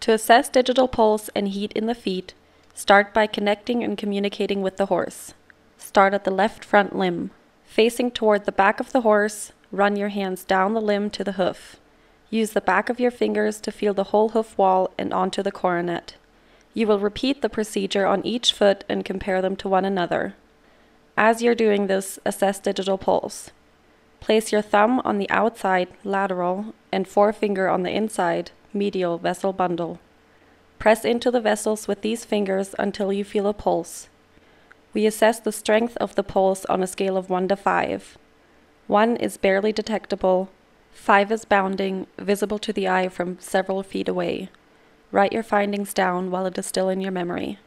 To assess digital pulse and heat in the feet, start by connecting and communicating with the horse. Start at the left front limb. Facing toward the back of the horse, run your hands down the limb to the hoof. Use the back of your fingers to feel the whole hoof wall and onto the coronet. You will repeat the procedure on each foot and compare them to one another. As you're doing this, assess digital pulse. Place your thumb on the outside, lateral, and forefinger on the inside, medial vessel bundle. Press into the vessels with these fingers until you feel a pulse. We assess the strength of the pulse on a scale of 1 to 5. 1 is barely detectable, 5 is bounding, visible to the eye from several feet away. Write your findings down while it is still in your memory.